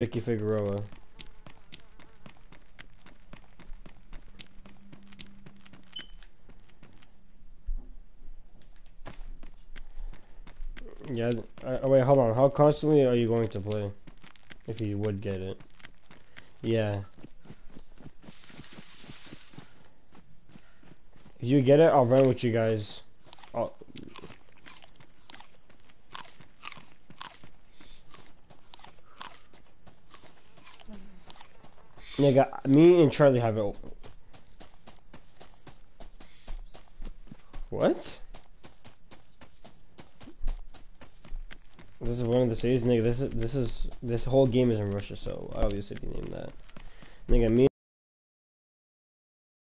Ricky Figueroa. Yeah, uh, wait, hold on. How constantly are you going to play? If you would get it. Yeah. If you get it, I'll run with you guys. I'll... Nigga, me and Charlie have it. What? This is one of the cities, nigga. This is this is this whole game is in Russia, so obviously you name that. Nigga, me